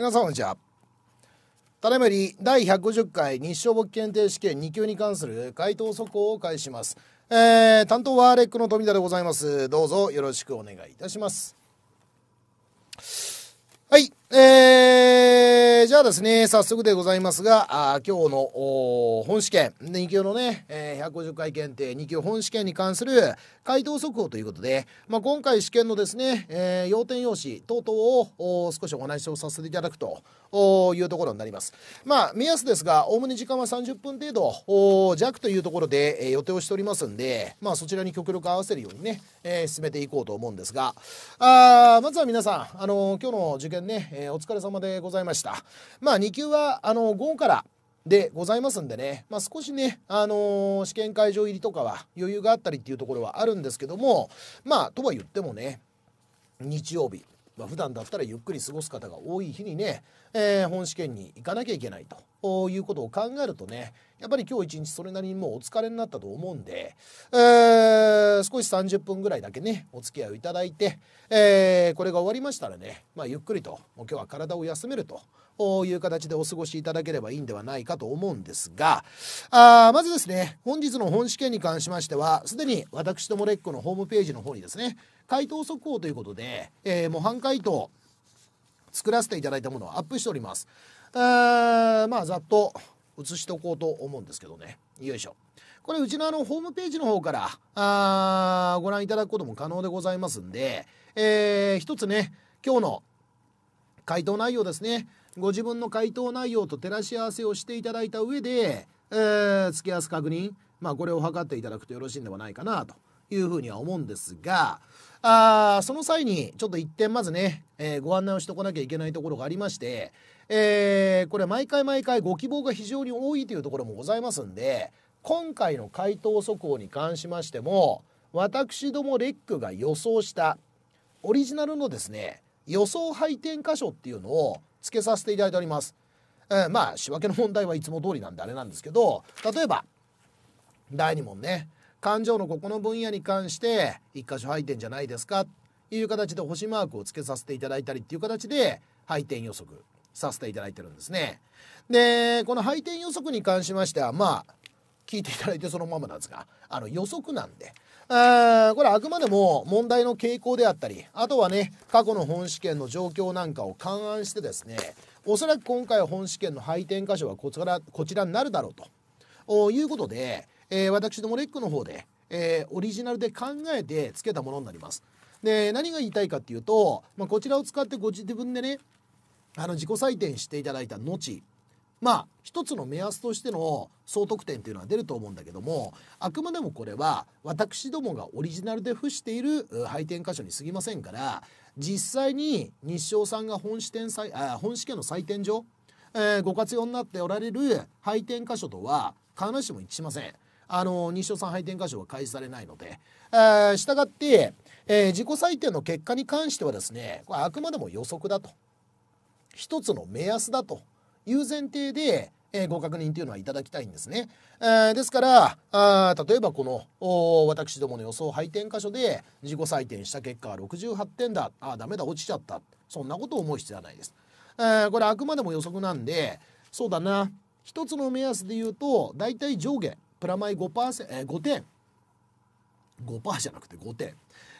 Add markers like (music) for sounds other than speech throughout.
皆さんこんにちは。ただいまより第150回日照簿記検定試験2級に関する回答速報を開始します。えー、担当はレックの富田でございます。どうぞよろしくお願いいたします。えー、じゃあですね、早速でございますが、あ今日の本試験、2級のね、えー、150回検定、2級本試験に関する回答速報ということで、まあ、今回試験のですね、えー、要点用紙等々を少しお話をさせていただくというところになります。まあ、目安ですが、おおむね時間は30分程度弱というところで、えー、予定をしておりますんで、まあ、そちらに極力合わせるようにね、えー、進めていこうと思うんですが、あまずは皆さん、あの今日の受験ね、えー、お疲れ様でございました。まあ、2級は、あの午後からでございますんでね、まあ、少しね、あのー、試験会場入りとかは余裕があったりっていうところはあるんですけどもまあとは言ってもね日曜日、まあ、普段だったらゆっくり過ごす方が多い日にね、えー、本試験に行かなきゃいけないということを考えるとねやっぱり今日一日それなりにもうお疲れになったと思うんで、えー、少し30分ぐらいだけねお付き合いをいただいて、えー、これが終わりましたらね、まあ、ゆっくりと今日は体を休めると。いう形でお過ごしいただければいいんではないかと思うんですがあまずですね本日の本試験に関しましてはすでに私どもレックのホームページの方にですね回答速報ということで、えー、模範回答作らせていただいたものをアップしております。あまあざっと写しとこうと思うんですけどねよいしょ。これうちのあのホームページの方からあご覧いただくことも可能でございますんで、えー、一つね今日の回答内容ですねご自分の回答内容と照らし合わせをしていただいた上で、えー、付け合わせ確認、まあ、これを図っていただくとよろしいんではないかなというふうには思うんですがあその際にちょっと一点まずね、えー、ご案内をしておかなきゃいけないところがありまして、えー、これ毎回毎回ご希望が非常に多いというところもございますんで今回の回答速報に関しましても私どもレックが予想したオリジナルのですね予想配点箇所っていうのをつけさせていただいております。えー、まあ仕分けの問題はいつも通りなんであれなんですけど例えば第2問ね感情のここの分野に関して1箇所配点じゃないですかという形で星マークをつけさせていただいたりっていう形で配点予測させていただいてるんですね。でこの配点予測に関しましてはまあ聞いていただいてそのままなんですがあの予測なんであこれあくまでも問題の傾向であったりあとはね過去の本試験の状況なんかを勘案してですねおそらく今回は本試験の配点箇所はこちらこちらになるだろうということで、えー、私どもレックの方で、えー、オリジナルで考えてつけたものになります。で何が言いたいかっていうと、まあ、こちらを使ってご自分でねあの自己採点していただいた後まあ一つの目安としての総得点っていうのは出ると思うんだけどもあくまでもこれは私どもがオリジナルで付している配点箇所に過ぎませんから実際に日照さんが本試点あ本試験の採点上、えー、ご活用になっておられる配点箇所とは必ずしも一致しません。あの日照さん配点箇所は開示されないので、えー、したがって、えー、自己採点の結果に関してはですねこれあくまでも予測だと。一つの目安だという前提で、えー、ご確認というのはいただきたいんですね。えー、ですからあ例えばこの私どもの予想配点箇所で自己採点した結果は68点だああダメだ落ちちゃったそんなことを思う必要はないです。えー、これあくまでも予測なんでそうだな一つの目安で言うと大体上下プラマイ5%、えー、5点5%じゃなくて5点、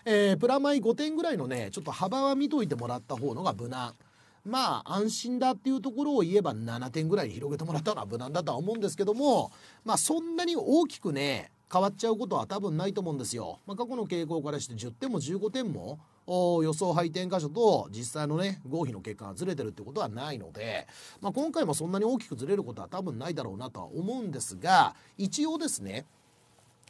えー、プラマイ5点ぐらいのねちょっと幅は見といてもらった方のが無難。まあ安心だっていうところを言えば7点ぐらいに広げてもらったのは無難だとは思うんですけどもまあそんなに大きくね変わっちゃうことは多分ないと思うんですよ。まあ、過去の傾向からして10点も15点も予想配点箇所と実際のね合否の結果がずれてるってことはないので、まあ、今回もそんなに大きくずれることは多分ないだろうなとは思うんですが一応ですね、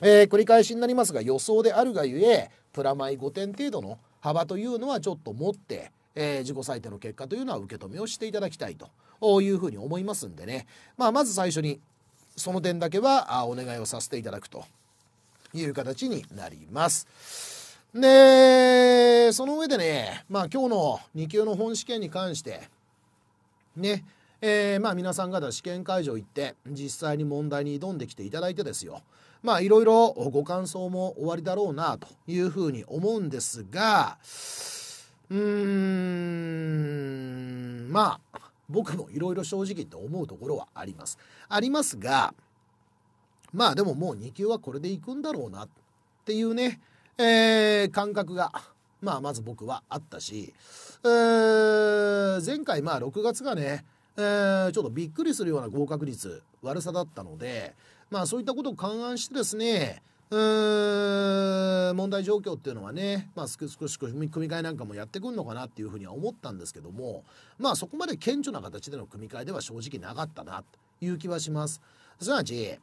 えー、繰り返しになりますが予想であるがゆえプラマイ5点程度の幅というのはちょっと持ってえー、自己採点の結果というのは受け止めをしていただきたいというふうに思いますんでね、まあ、まず最初にその点だけはお願いをさせていただくと。いう形になります。でその上でね、まあ、今日の2級の本試験に関してねえー、まあ皆さん方試験会場行って実際に問題に挑んできていただいてですよ。まあいろいろご感想もおありだろうなというふうに思うんですがうーんまあ僕もいろいろ正直言って思うところはあります。ありますがまあでももう2級はこれでいくんだろうなっていうね、えー、感覚がまあまず僕はあったし、えー、前回まあ6月がね、えー、ちょっとびっくりするような合格率悪さだったのでまあそういったことを勘案してですねうん問題状況っていうのはね、まあ、少し少し組み替えなんかもやってくるのかなっていうふうには思ったんですけどもまあそこまで顕著な形での組み替えでは正直なかったなという気はします。すなわち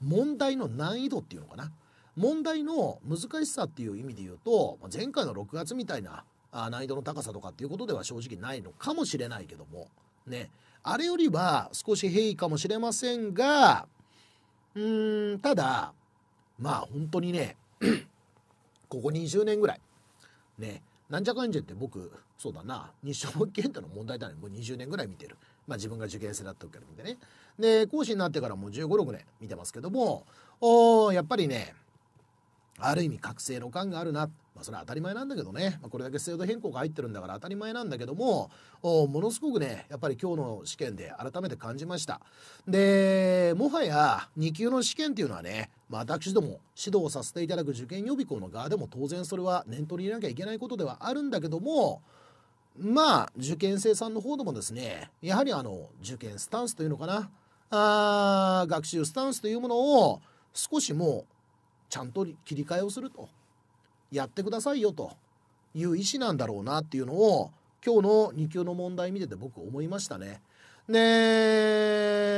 問題の難易度っていうのかな問題の難しさっていう意味で言うと前回の6月みたいな難易度の高さとかっていうことでは正直ないのかもしれないけどもねあれよりは少し平易かもしれませんがうーんただまあ本当にね (clears throat) ここ20年ぐらい。ねなんじゃかんじゃって僕そうだな日照木検定の問題だね。もう20年ぐらい見てる。まあ自分が受験生だった時から見てね。で講師になってからもう1 5 6年見てますけどもおやっぱりねある意味覚醒の感があるな、まあ、それは当たり前なんだけどね、まあ、これだけ制度変更が入ってるんだから当たり前なんだけどもものすごくねやっぱり今日の試験で改めて感じました。でもはや2級の試験っていうのはね、まあ、私ども指導させていただく受験予備校の側でも当然それは念頭に入れなきゃいけないことではあるんだけどもまあ受験生さんの方でもですねやはりあの受験スタンスというのかな。あ学習スタンスというものを少しもうちゃんと切り替えをすると。やってくださいよと。いう意思なんだろうなっていうのを今日の2級の問題見てて僕思いましたね。で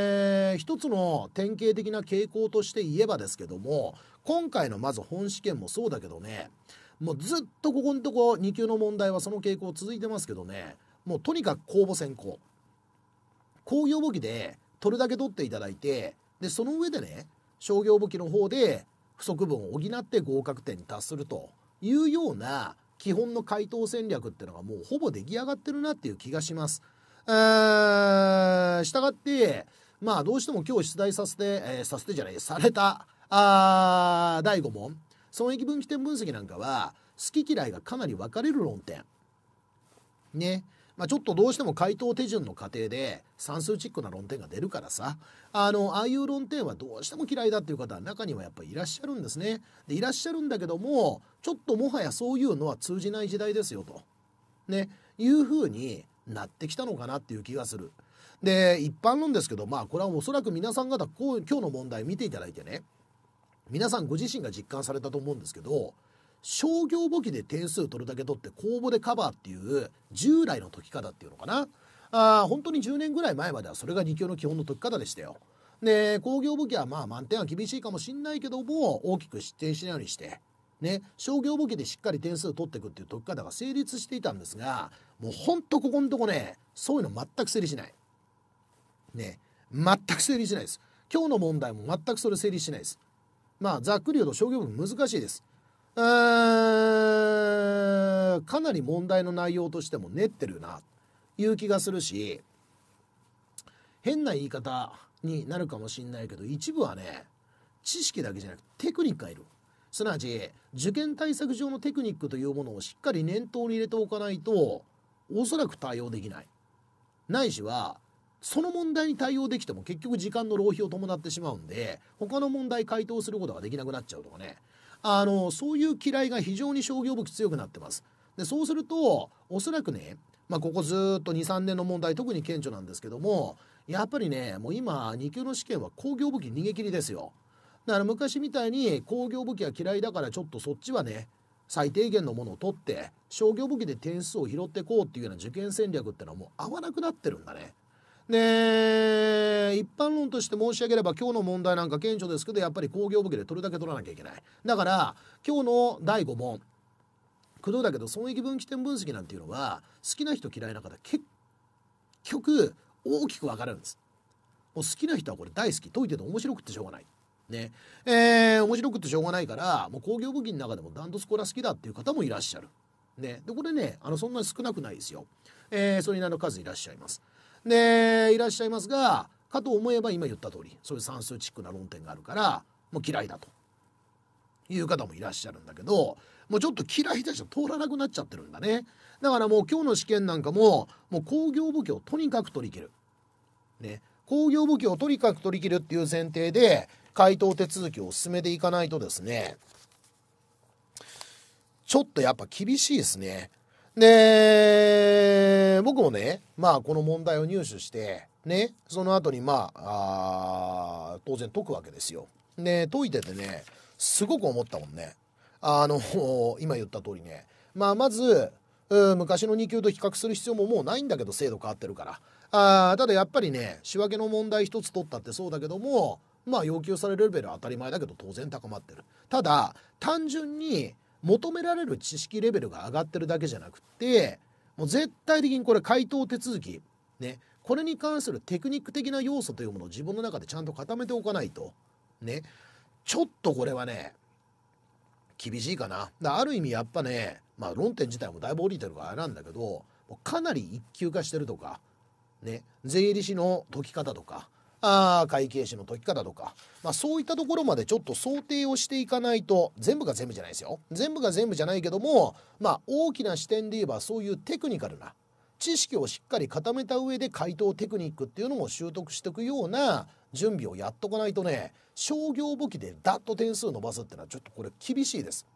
一つの典型的な傾向として言えばですけども今回のまず本試験もそうだけどねもうずっとここのとこ2級の問題はその傾向続いてますけどねもうとにかく公募選考工業簿記で取るだけ取っていただいてでその上でね商業簿記の方で不足分を補って合格点に達するというような基本の回答戦略っていうのがもうほぼ出来上がってるなっていう気がします。えー、したがってまあどうしても今日出題させて、えー、させてじゃないされたあ第5問損益分岐点分析なんかは好き嫌いがかなり分かれる論点。ね。まあ、ちょっとどうしても回答手順の過程で算数チックな論点が出るからさ。あのああいう論点はどうしても嫌いだっていう方は中にはやっぱりいらっしゃるんですね。でいらっしゃるんだけどもちょっともはやそういうのは通じない時代ですよと、ね、いうふうになってきたのかなっていう気がする。で一般論ですけどまあこれはおそらく皆さん方こう今日の問題見ていただいてね皆さんご自身が実感されたと思うんですけど商業簿記で点数取るだけ取って公募でカバーっていう従来の解き方っていうのかなあ本当に10年ぐらい前まではそれが2級の基本の解き方でしたよ。で工業簿記はまあ満点は厳しいかもしんないけども大きく失点しないようにしてね商業簿記でしっかり点数取っていくっていう解き方が成立していたんですがもうほんとここのとこねそういうの全く成立しない。ね全く成立しないです。今日の問題も全くそれ成立しないです。まあざっくり言うと商業簿記難しいですうーん。かなり問題の内容としても練ってるなという気がするし変な言い方になるかもしんないけど一部はね知識だけじゃなくテクニックがいるすなわち受験対策上のテクニックというものをしっかり念頭に入れておかないとおそらく対応できないないしはその問題に対応できても結局時間の浪費を伴ってしまうんで他の問題回答することができなくなっちゃうとかねあのそういう嫌いが非常に商業武器強くなってます。でそうするとおそらくね、まあ、ここずっと23年の問題特に顕著なんですけどもやっぱりねもう今2級の試験は工業武器逃げ切りですよ。だから昔みたいに工業武器は嫌いだからちょっとそっちはね最低限のものを取って商業武器で点数を拾ってこうっていうような受験戦略ってのはもう合わなくなってるんだね。で一般論として申し上げれば今日の問題なんか顕著ですけどやっぱり工業武器で取るだけ取らなきゃいけない。だから今日の第5問工藤だけど損益分岐点分析なんていうのは好きな人嫌いな方結局大きく分かれるんです。もう好きな人はこれ大好き。解いてて面白くってしょうがない。ね。えー、面白くってしょうがないからもう工業武器の中でもダントツこれは好きだっていう方もいらっしゃる。ね。でこれねあのそんなに少なくないですよ。えー、それなりの数いらっしゃいます。でいらっしゃいますがかと思えば今言った通りそういう算数チックな論点があるからもう嫌いだと。いう方もいらっしゃるんだけどもうちょっと嫌い人たちは通らなくなっちゃってるんだね。だからもう今日の試験なんかももう工業武器をとにかく取り切る。ね。工業武器をとにかく取り切るっていう前提で回答手続きを進めていかないとですねちょっとやっぱ厳しいですね。で僕もねまあこの問題を入手してねその後にまあ当然解くわけですよ。で解いててねすごく思ったもんね。あの今言った通りねまあまず昔の2級と比較する必要ももうないんだけど制度変わってるからあただやっぱりね仕分けの問題一つ取ったってそうだけどもまあ要求されるレベルは当たり前だけど当然高まってる。ただ単純に求められる知識レベルが上がってるだけじゃなくてもう絶対的にこれ回答手続きねこれに関するテクニック的な要素というものを自分の中でちゃんと固めておかないとねちょっとこれはね厳しいかな。だある意味やっぱねまあ論点自体もだいぶ降りてるからあれなんだけどかなり一級化してるとかね税理士の解き方とかあ会計士の解き方とか、まあ、そういったところまでちょっと想定をしていかないと全部が全部じゃないですよ。全部が全部じゃないけども、まあ、大きな視点で言えばそういうテクニカルな知識をしっかり固めた上で回答テクニックっていうのも習得していくような準備をやっとかないとね商業簿記でダッと点数伸ばすってのはちょっとこれ厳しいです。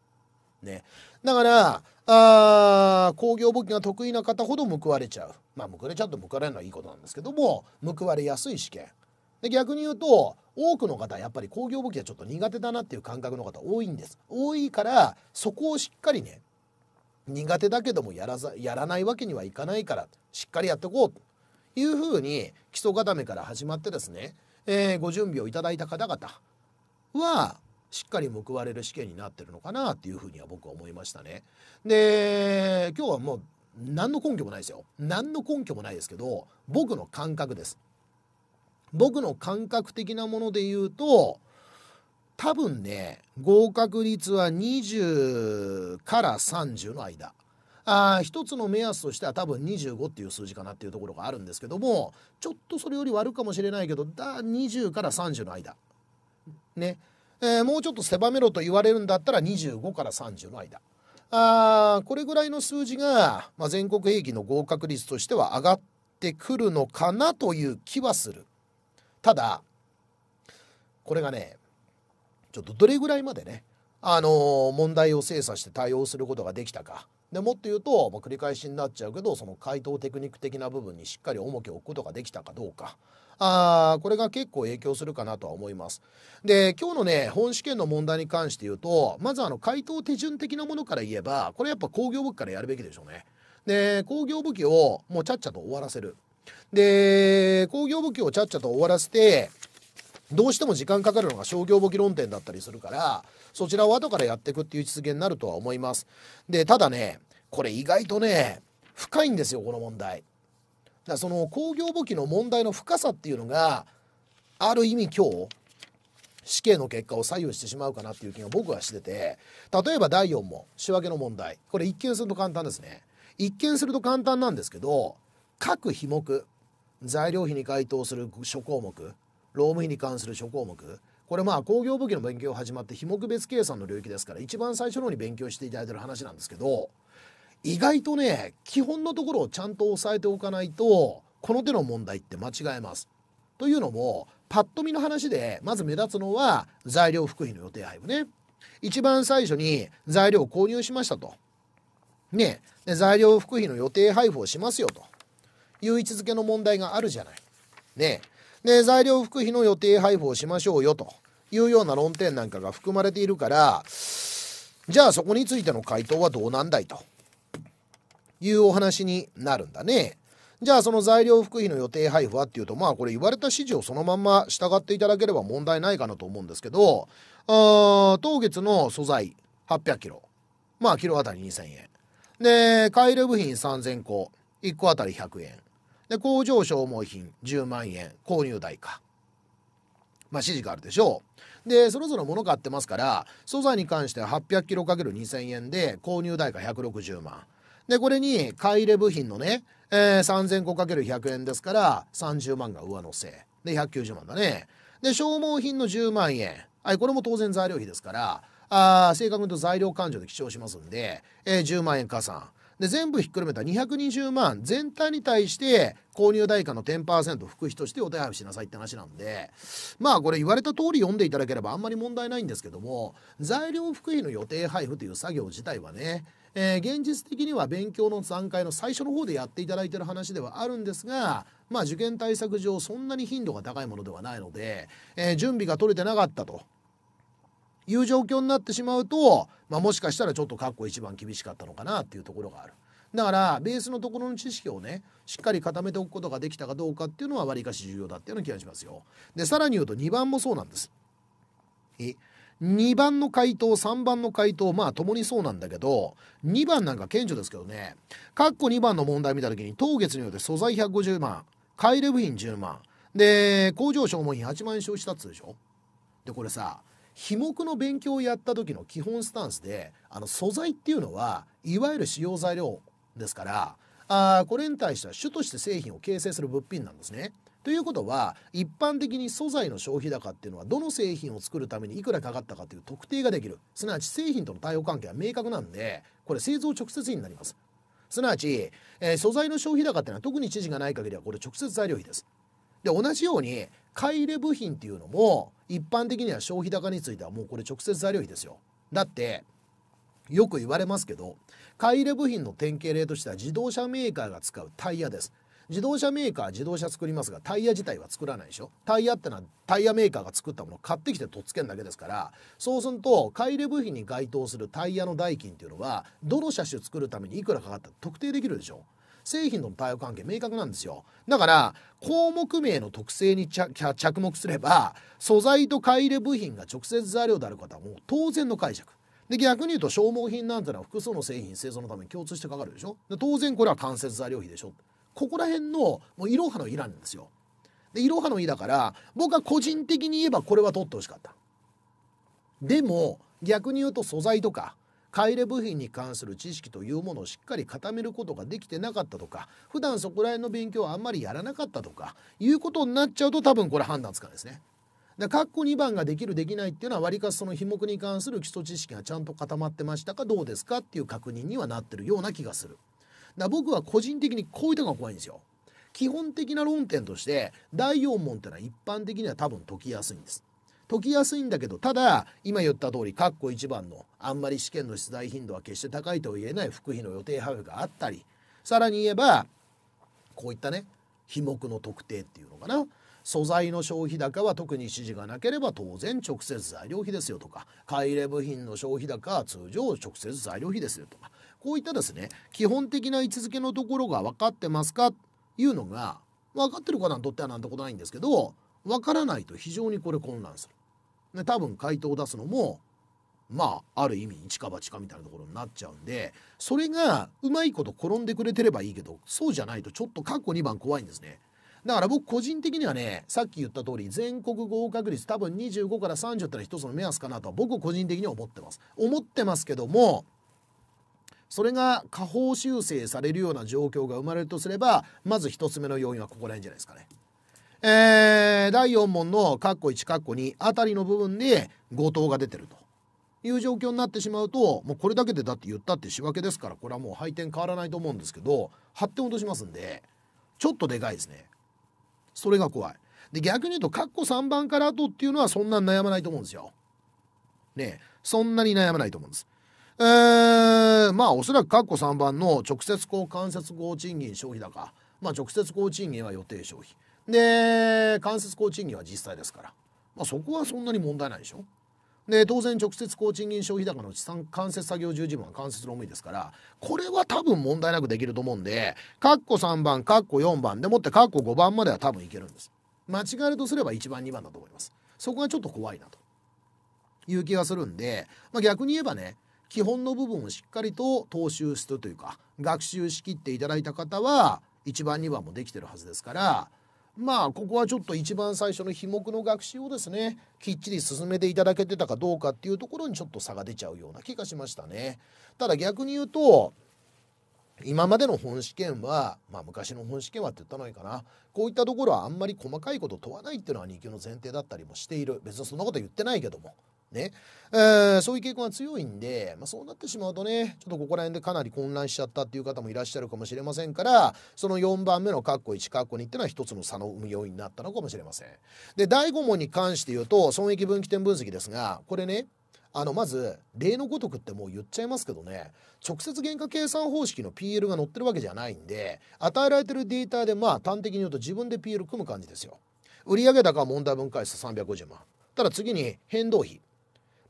ね、だからあ工業簿記が得意な方ほど報われちゃう。まあ報われちゃうと報われるのはいいことなんですけども報われやすい試験。で逆に言うと多くの方やっぱり工業簿記はちょっと苦手だなっていう感覚の方多いんです。多いからそこをしっかりね苦手だけどもやらざやらないわけにはいかないからしっかりやっていこうというふうに基礎固めから始まってですね、えー、ご準備をいただいた方々はしっかり報われる試験になってるのかなっていうふうには僕は思いましたね。で今日はもう何の根拠もないですよ。何の根拠もないですけど僕の感覚です。僕の感覚的なもので言うと多分ね合格率は20から30の間。あ一つの目安としては多分25っていう数字かなっていうところがあるんですけどもちょっとそれより悪かもしれないけどだ20から30の間。ね、えー、もうちょっと狭めろと言われるんだったら25から30の間。あこれぐらいの数字が、まあ、全国平均の合格率としては上がってくるのかなという気はする。ただこれがねちょっとどれぐらいまでねあの、問題を精査して対応することができたかでもっと言うと、まあ、繰り返しになっちゃうけどその回答テクニック的な部分にしっかり重きを置くことができたかどうかあこれが結構影響するかなとは思います。で今日のね本試験の問題に関して言うとまずあの回答手順的なものから言えばこれやっぱ工業武器からやるべきでしょうね。で工業武器をもうちゃっちゃと終わらせる。で工業武器をちゃっちゃと終わらせてどうしても時間かかるのが商業簿記論点だったりするからそちらを後からやっていくっていう実現になるとは思います。でただねこれ意外とね深いんですよこの問題。だその工業簿記の問題の深さっていうのがある意味今日死刑の結果を左右してしまうかなっていう気が僕はしてて例えば第4問仕分けの問題。これ一見すると簡単ですね。一見すると簡単なんですけど各費目材料費に該当する諸項目労務費に関する諸項目これまあ工業武器の勉強始まって費目別計算の領域ですから一番最初の方に勉強していただいてる話なんですけど意外とね基本のところをちゃんと押さえておかないとこの手の問題って間違えます。というのもパッと見の話でまず目立つのは材料複費の予定配布ね。一番最初に材料を購入しましたと。ねで材料複費の予定配布をしますよと。いう位置づけの問題があるじゃない。ねで材料複費の予定配布をしましょうよと。いうような論点なんかが含まれているからじゃあそこについての回答はどうなんだいと。いうお話になるんだね。じゃあその材料複費の予定配布はっていうとまあこれ言われた指示をそのまんま従っていただければ問題ないかなと思うんですけどあ当月の素材800キロ。まあキロあたり2000円。で改良部品3000個。1個あたり100円。で工場消耗品10万円購入代価まあ指示があるでしょう。でそれぞれ物買ってますから素材に関しては800キロ ×2000 円で購入代価160万。でこれに買い入れ部品のね、えー、3000個 ×100 円ですから30万が上乗せ。で190万だね。で消耗品の10万円。はいこれも当然材料費ですからあ正確に言うと材料勘定で記帳しますんで、えー、10万円加算。で全部ひっくるめた220万全体に対して購入代価の10%副費としてお手配しなさいって話なんでまあこれ言われた通り読んでいただければあんまり問題ないんですけども材料副費の予定配布という作業自体はねえー、現実的には勉強の段階の最初の方でやっていただいてる話ではあるんですがまあ受験対策上そんなに頻度が高いものではないので、えー、準備が取れてなかったと。いう状況になってしまうと、まあ、もしかしたらちょっと括弧一番厳しかったのかなっていうところがある。だからベースのところの知識をねしっかり固めておくことができたかどうかっていうのはわりかし重要だっていうような気がしますよ。でさらに言うと2番もそうなんです。え2番の回答3番の回答まあともにそうなんだけど2番なんか顕著ですけどね括弧2番の問題見た時に当月によって素材150万買い入れ部品10万で工場消耗品8万円消費したっつうでしょでこれさ費目の勉強をやった時の基本スタンスであの素材っていうのはいわゆる使用材料ですからあこれに対しては主として製品を形成する物品なんですね。ということは一般的に素材の消費高っていうのはどの製品を作るためにいくらかかったかという特定ができる。すなわち製品との対応関係は明確なんでこれ製造直接になります。すなわち、えー、素材の消費高っていうのは特に知事がない限りはこれ直接材料費です。で同じように買い入れ部品っていうのも一般的には消費高についてはもうこれ直接材料費ですよ。だってよく言われますけど買い入れ部品の典型例としては自動車メーカーが使うタイヤです。自動車メーカー自動車作りますがタイヤ自体は作らないでしょ。タイヤってのはタイヤメーカーが作ったものを買ってきてとっつけんだけですからそうすると買い入れ部品に該当するタイヤの代金っていうのはどの車種作るためにいくらかかった特定できるでしょ。製品との対応関係明確なんですよ。だから項目名の特性に着目すれば素材と買い入れ部品が直接材料であることはもう当然の解釈。で逆に言うと消耗品なんてのは複数の製品製造のために共通してかかるでしょ？で当然これは間接材料費でしょ。ここら辺のもういろはのいらんですよ。でいろはのいだから僕は個人的に言えばこれは取ってほしかった。でも逆に言うと素材とか買入部品に関する知識というものをしっかり固めることができてなかったとか普段そこら辺の勉強はあんまりやらなかったとかいうことになっちゃうと多分これ判断つかないですね。で括弧2番ができるできないっていうのはわりかしその費目に関する基礎知識がちゃんと固まってましたかどうですかっていう確認にはなってるような気がする。だ僕は個人的にこういうのが怖いんですよ。基本的な論点として第4問ってのは一般的には多分解きやすいんです。解きやすいんだけどただ今言った通り括弧1番のあんまり試験の出題頻度は決して高いとは言えない副費の予定配布があったりさらに言えばこういったね費目の特定っていうのかな。素材の消費高は特に指示がなければ当然直接材料費ですよとか買い入れ部品の消費高は通常直接材料費ですよとかこういったですね基本的な位置づけのところが分かってますかいうのが分かってる方にとってはなんてことないんですけど分からないと非常にこれ混乱する。で多分回答を出すのもまあある意味一か八かみたいなところになっちゃうんでそれがうまいこと転んでくれてればいいけどそうじゃないとちょっと過去2番怖いんですね。だから僕個人的にはねさっき言った通り全国合格率多分25から30ってのは一つの目安かなとは僕個人的には思ってます。思ってますけどもそれが下方修正されるような状況が生まれるとすればまず1つ目の要因はここら辺じゃないですかね。えー、第4問の括弧1括弧2あたりの部分で誤答が出てると。いう状況になってしまうともうこれだけでだって言ったって仕分けですからこれはもう配点変わらないと思うんですけど発点落としますんでちょっとでかいですね。それが怖い。で逆に言うと括弧3番から後っていうのはそんなに悩まないと思うんですよ。ねそんなに悩まないと思うんです。えー、まあおそらく括弧3番の直接高間接高賃金消費高まあ直接高賃金は予定消費。で間接高賃金は実際ですから、まあ、そこはそんなに問題ないでしょ。で当然直接高賃金消費高のうち間接作業従事分は間接労務費ですからこれは多分問題なくできると思うんで括弧3番括弧4番でもって括弧5番までは多分いけるんです。間違えるとすれば1番2番だと思います。そこがちょっと怖いなという気がするんで、まあ、逆に言えばね基本の部分をしっかりと踏襲するというか学習しきっていただいた方は1番2番もできてるはずですからまあここはちょっと一番最初の費目の学習をですねきっちり進めていただけてたかどうかっていうところにちょっと差が出ちゃうような気がしましたね。ただ逆に言うと今までの本試験はまあ昔の本試験はって言ったのいいかな。こういったところはあんまり細かいこと問わないっていうのは2級の前提だったりもしている。別にそんなこと言ってないけども。ね。えー、そういう傾向が強いんで、まあ、そうなってしまうとねちょっとここら辺でかなり混乱しちゃったっていう方もいらっしゃるかもしれませんからその4番目のカッコ1カッコ2っていうのは一つの差の生む要因になったのかもしれません。で第5問に関して言うと損益分岐点分析ですがこれねあのまず例のごとくってもう言っちゃいますけどね直接原価計算方式の PL が載ってるわけじゃないんで与えられてるデータでまあ端的に言うと自分で PL 組む感じですよ。売上高は問題分解数350万。ただ次に変動費。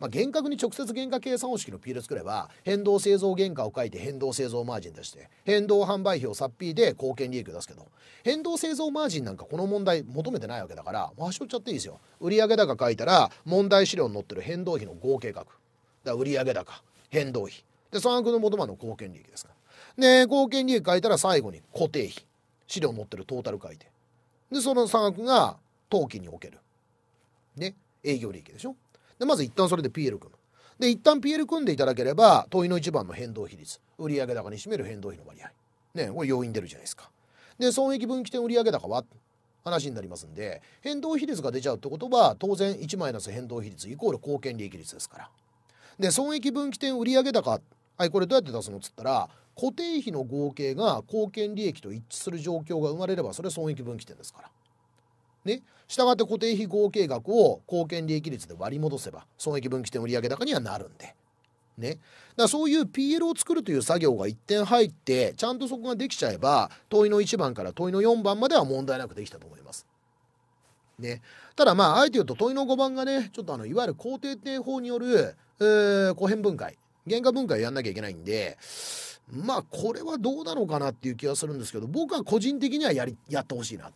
まあ、厳格に直接原価計算方式の PL 作れば変動製造原価を書いて変動製造マージン出して変動販売費をさっぴーで貢献利益を出すけど変動製造マージンなんかこの問題求めてないわけだからもう端折っちゃっていいですよ。売上高書いたら問題資料に載ってる変動費の合計額。だ売上高変動費。で三悪の元まの貢献利益ですから。で貢献利益書いたら最後に固定費。資料に載ってるトータル書いて。でその差額が当期における。ね。営業利益でしょ。でまず一旦それで PL 組む。で一旦 PL 組んでいただければ問いの一番の変動比率。売上高に占める変動費の割合。ねこれ要因出るじゃないですか。で損益分岐点売上高は？話になりますんで変動比率が出ちゃうってことは当然1マイナス変動比率イコール貢献利益率ですから。で損益分岐点売上高はいこれどうやって出すのっつったら固定費の合計が貢献利益と一致する状況が生まれればそれ損益分岐点ですから。ねしたがって固定費合計額を貢献利益率で割り戻せば損益分岐点売上高にはなるんで。ね、だそういう PL を作るという作業が1点入ってちゃんとそこができちゃえば問いの1番から問いの4番までは問題なくできたと思います。ね、ただまああえて言うと問いの5番がねちょっとあのいわゆる工程定法による、えー、古変分解原価分解をやんなきゃいけないんでまあこれはどうなのかなっていう気がするんですけど僕は個人的にはやりやってほしいな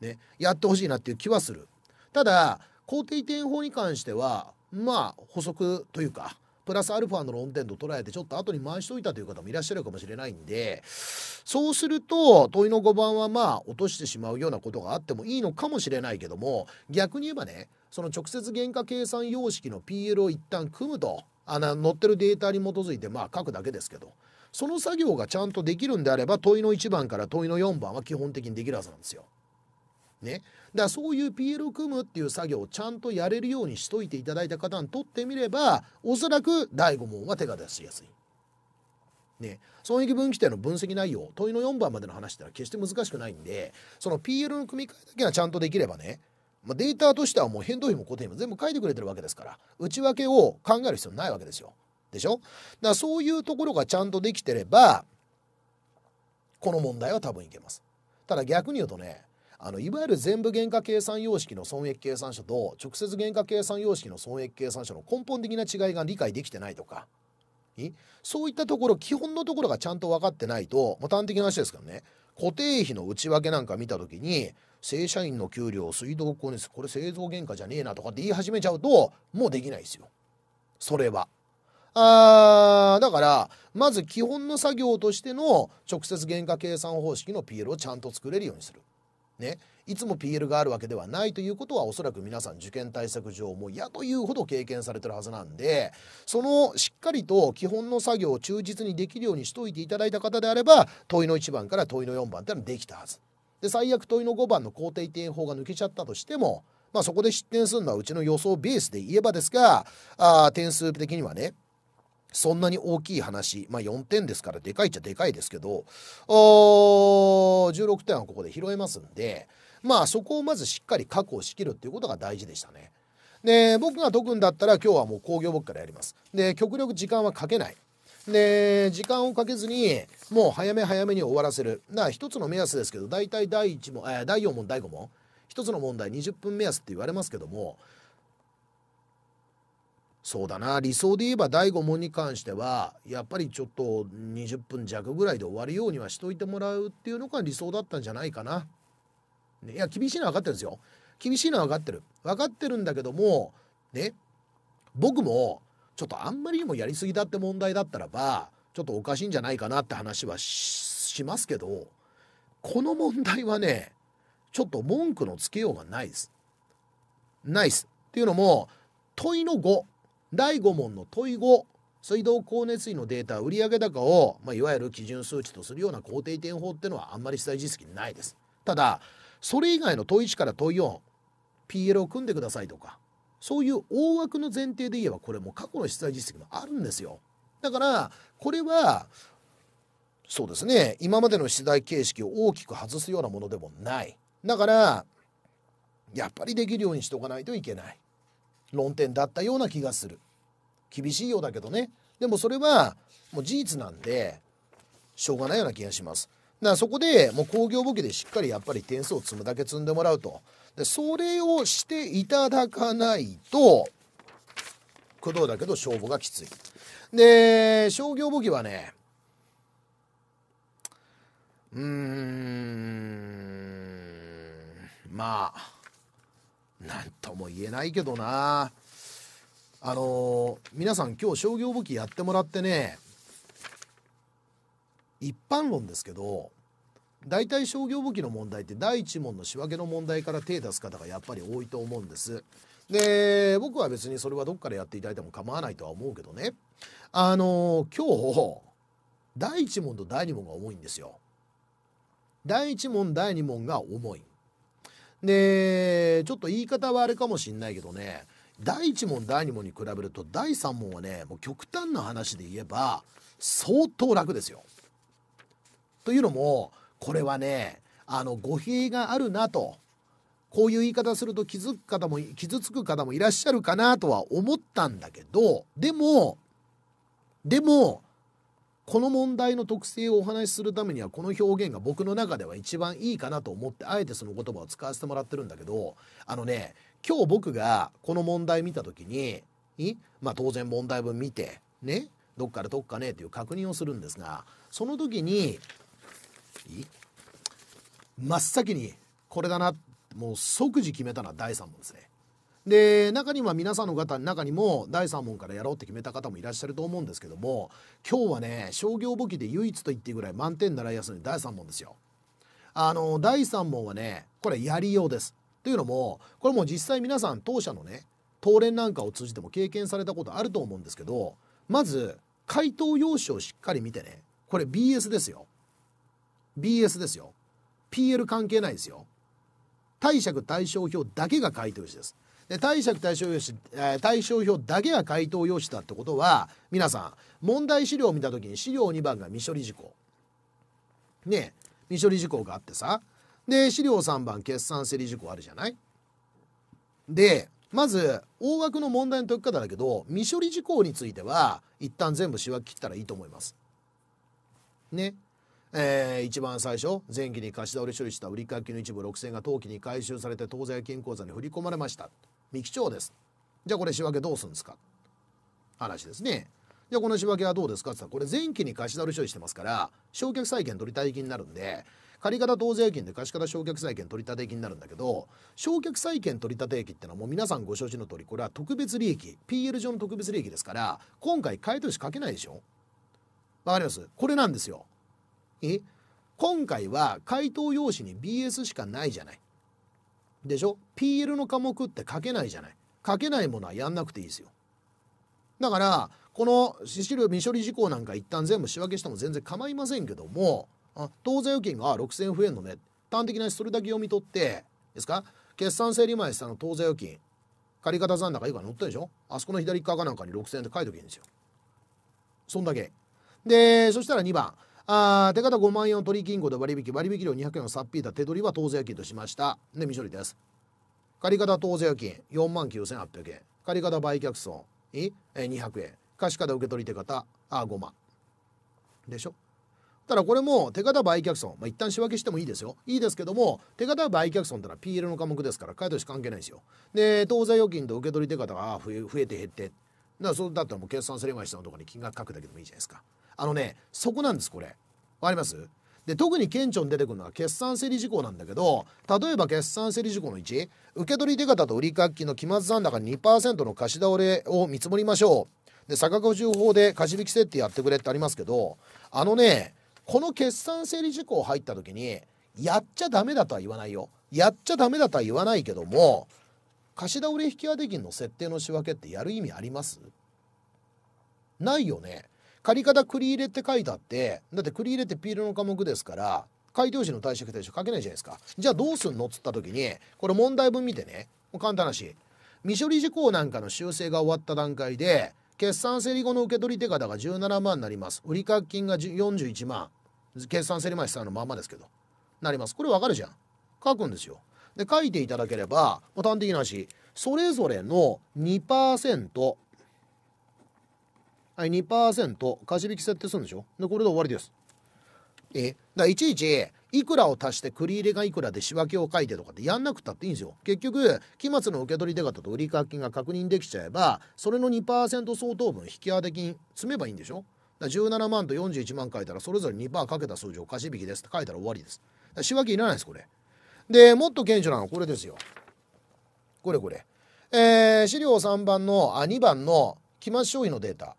ね、やってほしいなっていう気はする。ただ肯定点法に関してはまあ補足というかプラスアルファの論点と捉えてちょっと後に回しといたという方もいらっしゃるかもしれないんでそうすると問いの5番はまあ落としてしまうようなことがあってもいいのかもしれないけども逆に言えばねその直接原価計算様式の PL を一旦組むとあの載ってるデータに基づいてまあ書くだけですけどその作業がちゃんとできるんであれば問いの1番から問いの4番は基本的にできるはずなんですよ。ね、だからそういう PL を組むっていう作業をちゃんとやれるようにしといていただいた方にとってみればおそらく第5問は手が出しやすい。ね、損益分岐点の分析内容問いの4番までの話ってのは決して難しくないんでその PL の組み替えだけがちゃんとできればね、まあ、データとしてはもう変動費も固定費も全部書いてくれてるわけですから内訳を考える必要ないわけですよ。でしょ？だからそういうところがちゃんとできてればこの問題は多分いけます。ただ逆に言うとねあのいわゆる全部原価計算様式の損益計算書と直接原価計算様式の損益計算書の根本的な違いが理解できてないとかそういったところ基本のところがちゃんと分かってないと、まあ、端的な話ですからね固定費の内訳なんか見た時に正社員の給料水道光熱これ製造原価じゃねえなとかって言い始めちゃうともうできないですよそれは。あだからまず基本の作業としての直接原価計算方式の PL をちゃんと作れるようにする。ね、いつも PL があるわけではないということはおそらく皆さん受験対策上も嫌というほど経験されてるはずなんでそのしっかりと基本の作業を忠実にできるようにしといていただいた方であれば問いの1番から問いの4番ってのはできたはず。で最悪問いの5番の工程定法が抜けちゃったとしてもまあそこで失点するのはうちの予想ベースで言えばですがあ点数的にはねそんなに大きい話、まあ、4点ですからでかいっちゃでかいですけど16点はここで拾えますんでまあそこをまずしっかり確保しきるっていうことが大事でしたね。で僕が解くんだったら今日はもう工業僕からやります。で極力時間はかけない。で時間をかけずにもう早め早めに終わらせるだから一つの目安ですけど大体第1問、えー、第4問第5問一つの問題20分目安って言われますけどもそうだな理想で言えば第5問に関してはやっぱりちょっと20分弱ぐらいで終わるようにはしといてもらうっていうのが理想だったんじゃないかな。ね、いや厳しいのは分かってるんですよ。厳しいのは分かってる。分かってるんだけどもね僕もちょっとあんまりにもやりすぎだって問題だったらばちょっとおかしいんじゃないかなって話はしますけどこの問題はねちょっと文句のつけようがないです。ないです。っていうのも問いの5第5問の問い5水道光熱費のデータ売上高を、まあ、いわゆる基準数値とするような工程点法っていうのはあんまり出題実績ないです。ただそれ以外の問い1から問い 4PL を組んでくださいとかそういう大枠の前提で言えばこれも過去の出題実績もあるんですよ。だからこれはそうですね今までの出題形式を大きく外すようなものでもない。だからやっぱりできるようにしておかないといけない。論点だったような気がする。厳しいようだけどね。でもそれはもう事実なんでしょうがないような気がします。だからそこでもう工業簿記でしっかりやっぱり点数を積むだけ積んでもらうと。でそれをしていただかないと工藤だけど勝負がきつい。で商業簿記はねうーんまあ何とも言えないけどなあの皆さん今日商業簿記やってもらってね一般論ですけど大体商業簿記の問題って第一問の仕分けの問題から手出す方がやっぱり多いと思うんです。で僕は別にそれはどっかでやっていただいても構わないとは思うけどねあの今日第一問と第二問が重いんですよ。第一問第二問が重い。でちょっと言い方はあれかもしんないけどね第一問第二問に比べると第三問はねもう極端な話で言えば相当楽ですよ。というのもこれはねあの語弊があるなとこういう言い方すると傷つく方も傷つく方もいらっしゃるかなとは思ったんだけどでもでもこの問題の特性をお話しするためにはこの表現が僕の中では一番いいかなと思ってあえてその言葉を使わせてもらってるんだけどあのね今日僕がこの問題見た時にまあ当然問題文見てねどっからどっかねっていう確認をするんですがその時に真っ先にこれだなもう即時決めたのは第3問ですね。で中には皆さんの方の中にも第3問からやろうって決めた方もいらっしゃると思うんですけども今日はね商業簿記で唯一と言っていいぐらい満点習いやすい第3問ですよ。あの第3問はねこれやりようです。というのもこれも実際皆さん当社のね東連なんかを通じても経験されたことあると思うんですけどまず回答用紙をしっかり見てねこれ BS ですよ。BS ですよ PL 関係ないですよ貸借対照表だけが回答用紙ですで貸借対照用紙、えー、対照表だけが回答用紙だってことは皆さん問題資料を見た時に資料2番が未処理事項。ね未処理事項があってさ。で資料3番決算整理事項あるじゃない。でまず大枠の問題の解き方だけど未処理事項については一旦全部仕分け切ったらいいと思います。ね。えー、一番最初前期に貸し倒れ処理した売掛金の一部6000が当期に回収されて当座預金口座に振り込まれました。未記帳です。じゃあこれ仕分けどうするんですか？話ですね。じゃあこの仕分けはどうですか？って言ったらこれ前期に貸し倒れ処理してますから償却債権取り立て金になるんで借方当座預金で貸方償却債権取り立て金になるんだけど償却債権取り立て益ってのはもう皆さんご承知の通りこれは特別利益 PL 上の特別利益ですから今回買い取りしかけないでしょ？わかります？これなんですよ。え？今回は回答用紙に BS しかないじゃない。でしょ ?PL の科目って書けないじゃない。書けないものはやんなくていいですよ。だからこの資料未処理事項なんか一旦全部仕分けしても全然構いませんけどもあ当座預金が6,000増えんのね端的なそれだけ読み取ってですか？決算整理前さんの当座預金借方残高いくら載ったでしょ？あそこの左側かなんかに6,000円って書いとけんですよ。そんだけ。でそしたら2番あ手形5万円を取り金庫で割引割引料200円をさっぴいた手取りは当座預金としました。で未処理です。借方当座預金4万9800円。借方売却損。え200円。貸方受け取り手形あ5万。でしょ？ただこれも手形売却損、まあ、一旦仕分けしてもいいですよ。いいですけども、手形売却損ってのは PL の科目ですから、買い取り関係ないですよ。で、当座預金と受け取り手形が増えて減って、だからそれだったらもう決算すればしたのところに金額書くだけでもいいじゃないですか。あのねそこなんですこれ。わかります？で特に顕著に出てくるのは決算整理事項なんだけど例えば決算整理事項の1受取手形と売掛金の期末残高2%の貸し倒れを見積もりましょう。で坂口法で貸引設定やってくれってありますけどあのねこの決算整理事項入った時にやっちゃダメだとは言わないよ。やっちゃダメだとは言わないけども貸し倒れ引き当て金の？設定の仕分けってやる意味あります？ないよね。借方繰り入れって書いてあってだって繰り入れってピールの科目ですから回答時の貸借対象書けないじゃないですか。じゃあどうすんのっつった時にこれ問題文見てね。もう簡単なし未処理事項なんかの修正が終わった段階で決算整理後の受け取り手形が17万になります。売掛金が41万。決算整理前資産のまんまですけど。なります。これわかるじゃん。書くんですよ。で書いていただければもう端的な話。それぞれの2%はい2%貸引設定するんでしょ？でこれで終わりです。えだいちいちいくらを足して繰り入れがいくらで仕分けを書いてとかってやんなくたっていいんですよ。結局期末の受け取り出方と売掛金が確認できちゃえばそれの2%相当分引き当て金積めばいいんでしょ？だ17万と41万書いたらそれぞれ2%かけた数字を貸し引きですって書いたら終わりです。仕分けいらないですこれ。でもっと顕著なのはこれですよ。これこれ。えー、資料3番のあ2番の期末消費のデータ。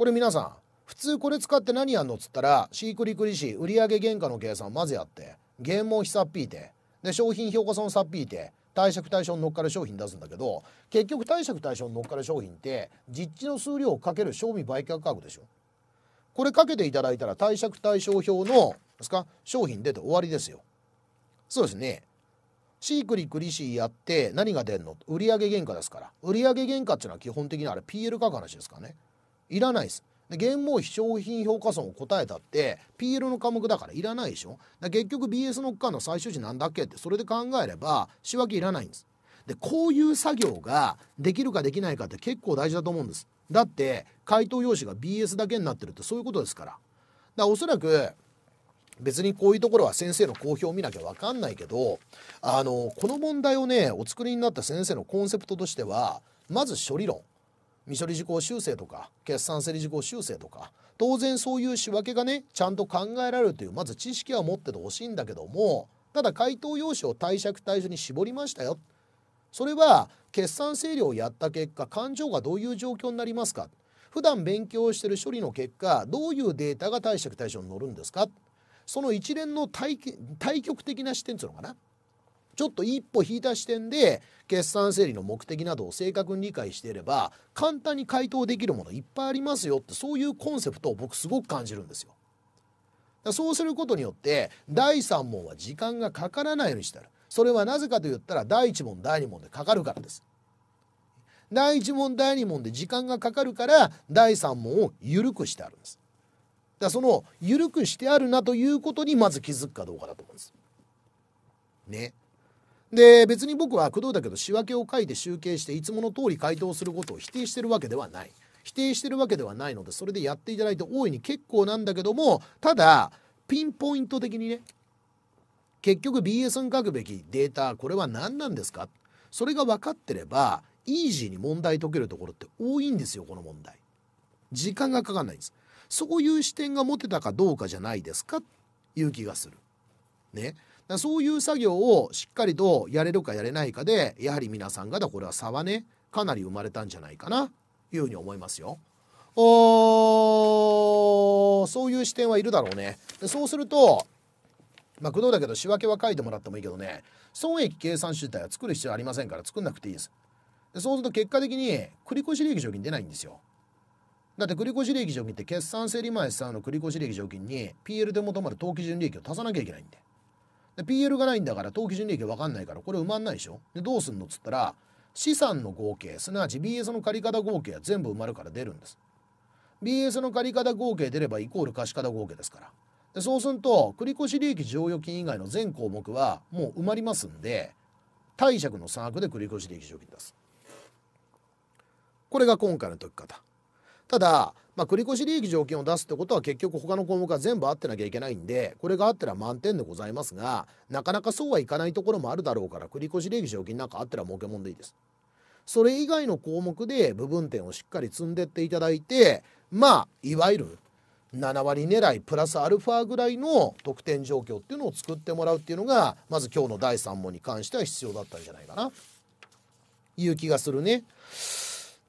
これ皆さん普通これ使って何やんのっつったらシークリクリシー売上原価の計算まずやって原文費さっぴいてで商品評価損さっぴいて貸借対象に乗っかる商品出すんだけど結局貸借対象に乗っかる商品って実地の数量をかける賞味売却価格でしょ。これかけていただいたら貸借対象表のですか商品出て終わりですよ。そうですね。シークリクリシーやって何が出んの？売上原価ですから。売上原価っていうのは基本的にあれ PL 価格話ですからね。いらないです。で原毛費商品評価損を答えたって PL の科目だからいらないでしょ？結局 BS の区間の最終値なんだっけってそれで考えれば仕分けいらないんです。でこういう作業ができるかできないかって結構大事だと思うんです。だって回答用紙が BS だけになってるってそういうことですから。だからおそらく別にこういうところは先生の公表を見なきゃ分かんないけどあのこの問題をねお作りになった先生のコンセプトとしてはまず処理論。未処理事項修正とか決算整理事項修正とか当然そういう仕分けがねちゃんと考えられるというまず知識は持っててほしいんだけどもただ回答用紙を貸借対象に絞りましたよ。それは決算整理をやった結果勘定がどういう状況になりますか？普段勉強してる処理の結果どういうデータが貸借対象に載るんですか？その一連の対対極的な視点っていうのかな？ちょっと一歩引いた視点で決算整理の目的などを正確に理解していれば簡単に回答できるものいっぱいありますよってそういうコンセプトを僕すごく感じるんですよ。そうすることによって第3問は時間がかからないようにしてある。それはなぜかと言ったら第1問第2問でかかるからです。第1問第2問で時間がかかるから第3問を緩くしてあるんです。だその緩くしてあるなということにまず気づくかどうかだと思うんです。ね。で別に僕は工藤だけど仕分けを書いて集計していつもの通り回答することを否定してるわけではない。否定してるわけではないのでそれでやっていただいて大いに結構なんだけどもただピンポイント的にね結局 BS に書くべきデータこれは何なんですか？それが分かってればイージーに問題解けるところって多いんですよこの問題。時間がかかんないんです。そういう視点が持てたかどうかじゃないですか？いう気がする。ね。そういう作業をしっかりとやれるかやれないかでやはり皆さん方これは差はねかなり生まれたんじゃないかなというふうに思いますよ。おそういう視点はいるだろうね。でそうするとまあ工藤だけど仕分けは書いてもらってもいいけどね損益計算書自体は作る必要ありませんから作んなくていいです。でそうすると結果的に繰越利益賞金出ないんですよ。だって繰越利益賞金って決算整理前さの繰越利益賞金に PL で求まる当期純利益を足さなきゃいけないんで。で PL がないんだから当期純利益分かんないからこれ埋まんないでしょ？でどうすんのっつったら資産の合計すなわち BS の借方合計は全部埋まるから出るんです。BS の借方合計出ればイコール貸方合計ですから。でそうすると繰越利益剰余金以外の全項目はもう埋まりますんで貸借の差額で繰越利益剰余金出す。これが今回の解き方。ただまあ、繰越利益条件を出すってことは結局他の項目は全部合ってなきゃいけないんでこれがあったら満点でございますがなかなかそうはいかないところもあるだろうから繰越利益条件なんかあったら儲けもんでいいです。それ以外の項目で部分点をしっかり積んでっていただいてまあいわゆる7割狙いプラスアルファぐらいの得点状況っていうのを作ってもらうっていうのがまず今日の第3問に関しては必要だったんじゃないかないう気がするね。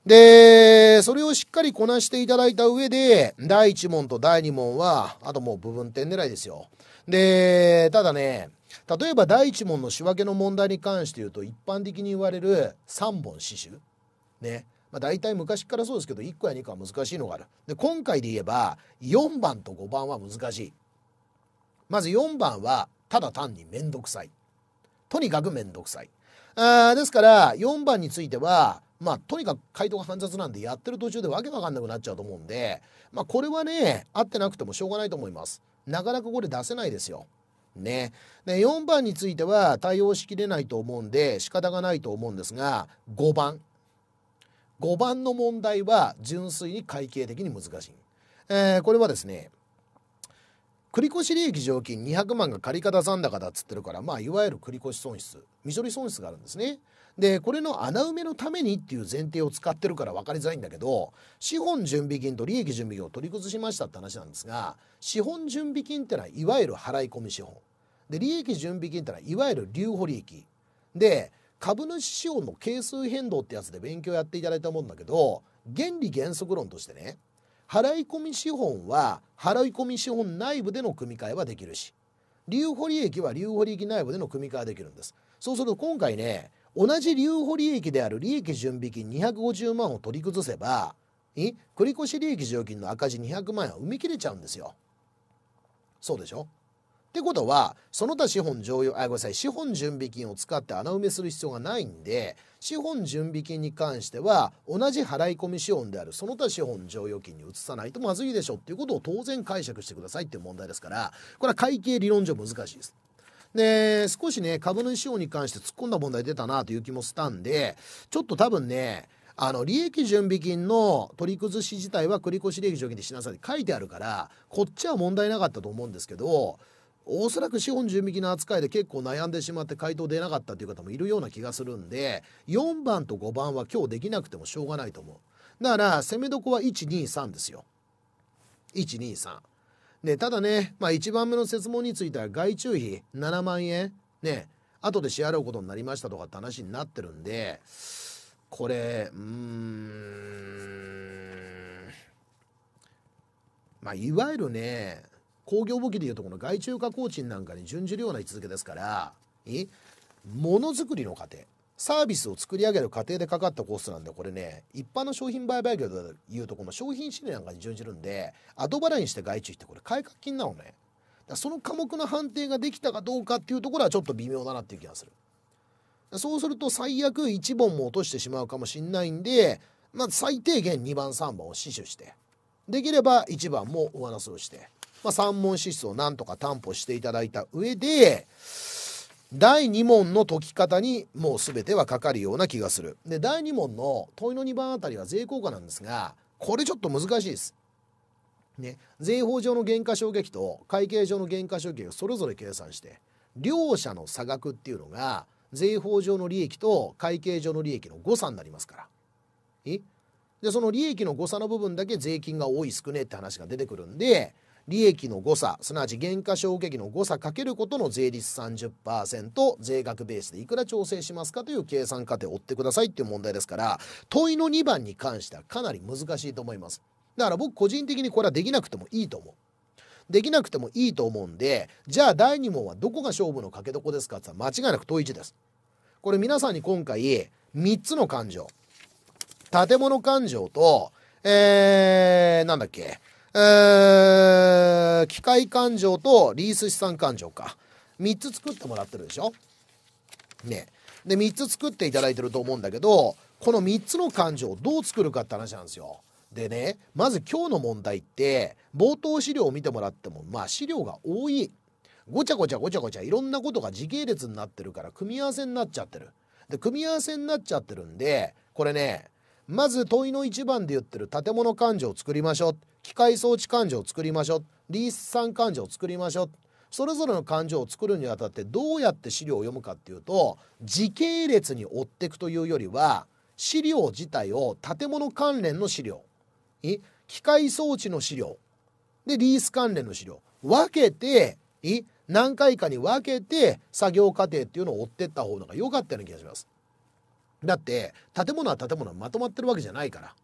で、それをしっかりこなしていただいた上で、第1問と第2問は、あともう部分点狙いですよ。で、ただね、例えば第1問の仕分けの問題に関して言うと、一般的に言われる3本刺繍。ね。まあ、大体昔からそうですけど、1個や2個は難しいのがある。で、今回で言えば、4番と5番は難しい。まず4番は、ただ単にめんどくさい。とにかくめんどくさい。あですから4番についてはまあとにかく回答が煩雑なんでやってる途中でわけわかんなくなっちゃうと思うんでまあこれはね合ってなくてもしょうがないと思います。なかなかこれ出せないですよ。ね。で4番については対応しきれないと思うんで仕方がないと思うんですが5番。5番の問題は純粋に会計的に難しい、えー、これはですね繰越利益常金200万が借方残高だっつってるからまあいわゆる繰越損失未処理損失があるんですね。でこれの穴埋めのためにっていう前提を使ってるから分かりづらいんだけど資本準備金と利益準備金を取り崩しましたって話なんですが資本準備金ってのはいわゆる払い込み資本。で利益準備金ってのはいわゆる留保利益。で株主資本の係数変動ってやつで勉強やっていただいたもんだけど原理原則論としてね払い込み資本は払い込み資本内部での組み替えはできるし留保利益は留保利益内部での組み替えはできるんです。そうすると今回ね同じ流保利益である利益準備金250万を取り崩せば繰越利益上金の赤字200万円は埋め切れちゃうんですよ。そうでしょ？ってことはその他資本常用あごめんなさい資本準備金を使って穴埋めする必要がないんで資本準備金に関しては同じ払い込み資本であるその他資本剰余金に移さないとまずいでしょっていうことを当然解釈してくださいっていう問題ですからこれは会計理論上難しいです。で少しね株主資本に関して突っ込んだ問題出たなという気もしたんでちょっと多分ねあの利益準備金の取り崩し自体は繰越利益上金でしなさいって書いてあるからこっちは問題なかったと思うんですけどおそらく資本準備金の扱いで結構悩んでしまって回答出なかったという方もいるような気がするんで4番と5番は今日できなくてもしょうがないと思う。だから攻めどこは123ですよ。123でただね、まあ、1番目の設問については外注費7万円。ね後で支払うことになりましたとかって話になってるんでこれうーん。まあいわゆるね工業武器でいうとこの外注化工賃なんかに準じるような位置づけですからものづくりの過程サービスを作り上げる過程でかかったコストなんでこれね一般の商品売買業でいうとこの商品指令なんかに準じるんで後払いにして外注ってこれ改革金なのね。その科目の判定ができたかどうかっていうところはちょっと微妙だなっていう気がする。そうすると最悪1本も落としてしまうかもしんないんでまあ最低限2番3番を死守してできれば1番も上乗せをしてまあ、3問支出をなんとか担保していただいた上で第2問の解き方にもう全てはかかるような気がする。で第2問の問いの2番あたりは税効果なんですがこれちょっと難しいです。ね、税法上の減価償撃と会計上の減価償撃をそれぞれ計算して両者の差額っていうのが税法上の利益と会計上の利益の誤差になりますから。え？でその利益の誤差の部分だけ税金が多い少ねえって話が出てくるんで利益の誤差すなわち減価償撃の誤差かけることの税率30%税額ベースでいくら調整しますかという計算過程を追ってくださいっていう問題ですから問いの2番に関してはかなり難しいと思います。だから僕個人的にこれはできなくてもいいと思う。できなくてもいいと思うんでじゃあ第2問はどこが勝負のかけどこですかって間違いなく問い1です。これ皆さんに今回3つの勘定建物勘定とえー、なんだっけえー、機械勘定とリース資産勘定か。3つ作ってもらってるでしょ？ね。で3つ作っていただいてると思うんだけどこの3つの勘定をどう作るかって話なんですよ。でねまず今日の問題って冒頭資料を見てもらってもまあ資料が多い。ごちゃごちゃごちゃごちゃいろんなことが時系列になってるから組み合わせになっちゃってる。で組み合わせになっちゃってるんでこれねまず問いの1番で言ってる建物勘定を作りましょう。機械装置勘定を作りましょう。リース産勘定を作りましょう。それぞれの勘定を作るにあたってどうやって資料を読むかっていうと時系列に追っていくというよりは資料自体を建物関連の資料。機械装置の資料。でリース関連の資料。分けて何回かに分けて作業過程っていうのを追ってった方が良かったような気がします。だって建物は建物はまとまってるわけじゃないから。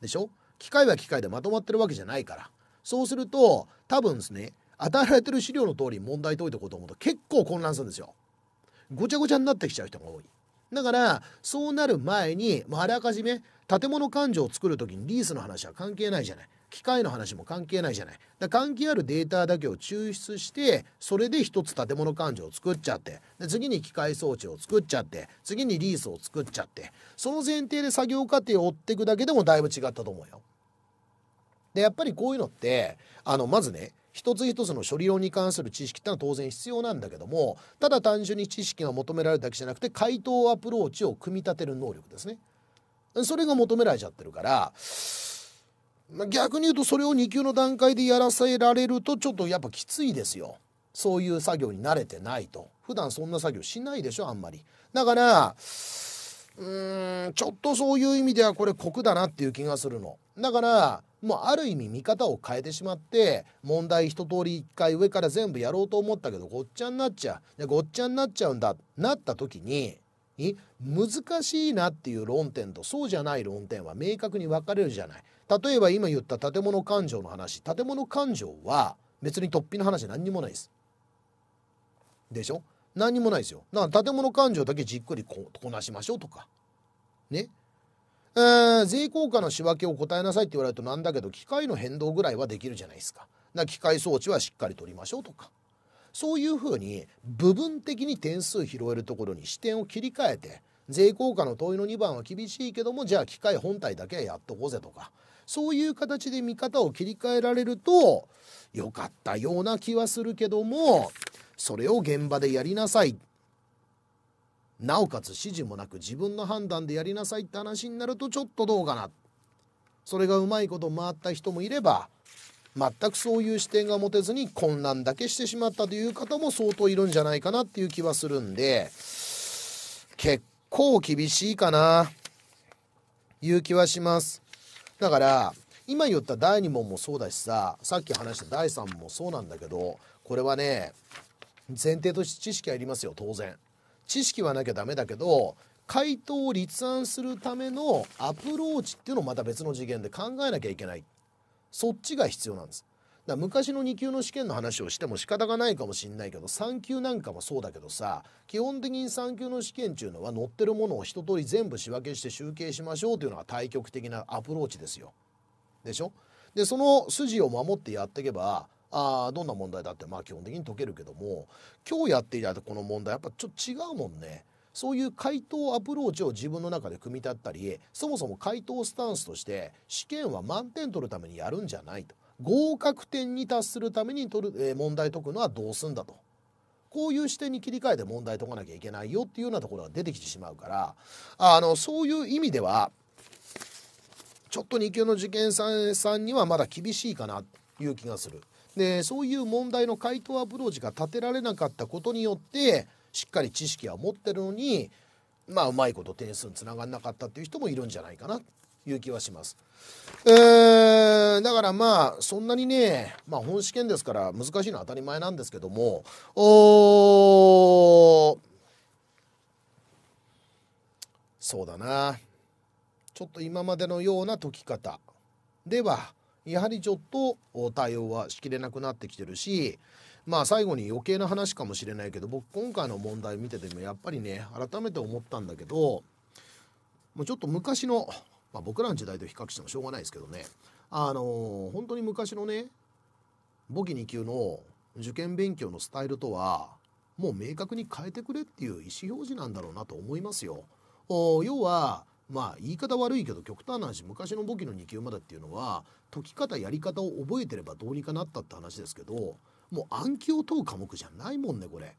でしょ？機械は機械でまとまってるわけじゃないから。そうすると多分ですね与えられてる資料の通り問題解いておこうと思うと結構混乱するんですよ。ごちゃごちゃになってきちゃう人が多い。だからそうなる前に、まあ、あらかじめ建物勘定を作る時にリースの話は関係ないじゃない。機械の話も関係ないじゃないだ関係あるデータだけを抽出してそれで一つ建物勘定を作っちゃってで次に機械装置を作っちゃって次にリースを作っちゃってその前提で作業過程を追っていくだけでもだいぶ違ったと思うよ。でやっぱりこういうのってあのまずね一つ一つの処理論に関する知識ってのは当然必要なんだけどもただ単純に知識が求められるだけじゃなくて回答アプローチを組み立てる能力ですね。それが求められちゃってるから逆に言うとそれを2級の段階でやらせられるとちょっとやっぱきついですよ。そういう作業に慣れてないと普段そんな作業しないでしょあんまり。だからうーんちょっとそういう意味ではこれ酷だなっていう気がするの。だからもうある意味見方を変えてしまって問題一通り一回上から全部やろうと思ったけどごっちゃになっちゃうでごっちゃになっちゃうんだなった時に難しいなっていう論点とそうじゃない論点は明確に分かれるじゃない。例えば今言った建物勘定の話建物勘定は別に突飛の話何にもないです。でしょ？何にもないですよ。だから建物勘定だけじっくりこなしましょうとか。ね？えー、税効果の仕分けを答えなさいって言われるとなんだけど機械の変動ぐらいはできるじゃないですか。だから機械装置はしっかり取りましょうとか。そういうふうに部分的に点数拾えるところに視点を切り替えて税効果の問いの2番は厳しいけどもじゃあ機械本体だけはやっとこうぜとかそういう形で見方を切り替えられるとよかったような気はするけどもそれを現場でやりなさい。なおかつ指示もなく自分の判断でやりなさいって話になるとちょっとどうかな。それがうまいこと回った人もいれば全くそういう視点が持てずに混乱だけしてしまったという方も相当いるんじゃないかなっていう気はするんで結構厳しいかな。いう気はします。だから今言った第2問もそうだしささっき話した第3問もそうなんだけどこれはね前提として知識はいりますよ当然知識はなきゃダメだけど回答を立案するためのアプローチっていうのをまた別の次元で考えなきゃいけないそっちが必要なんです。だ昔の2級の試験の話をしても仕方がないかもしんないけど3級なんかもそうだけどさ基本的に3級の試験っていうのは載ってるものを一通り全部仕分けして集計しましょうというのが対極的なアプローチですよ。でしょ？でその筋を守ってやっていけばあどんな問題だってまあ基本的に解けるけども今日やっていたこの問題やっぱちょっと違うもんね。そういう回答アプローチを自分の中で組み立ったりそもそも回答スタンスとして試験は満点取るためにやるんじゃないと合格点に達するために取る、えー、問題解くのはどうすんだとこういう視点に切り替えて問題解かなきゃいけないよっていうようなところが出てきてしまうからあのそういう意味ではちょっと2級の受験生さんにはまだ厳しいかなという気がする。でそういう問題の回答アプローチが立てられなかったことによってしっかり知識は持ってるのにまあうまいこと点数につながんなかったっていう人もいるんじゃないかないう気はします。えー、だからまあそんなにね、まあ、本試験ですから難しいのは当たり前なんですけどもおそうだなちょっと今までのような解き方ではやはりちょっと対応はしきれなくなってきてるしまあ最後に余計な話かもしれないけど僕今回の問題見ててもやっぱりね改めて思ったんだけどもうちょっと昔の、まあ、僕らの時代と比較してもしょうがないですけどねあのー、本当に昔のね簿記2級の受験勉強のスタイルとはもう明確に変えてくれっていう意思表示なんだろうなと思いますよ。お要はまあ言い方悪いけど極端な話昔の簿記の2級までっていうのは解き方やり方を覚えてればどうにかなったって話ですけどもう暗記を問う科目じゃないもんねこれ。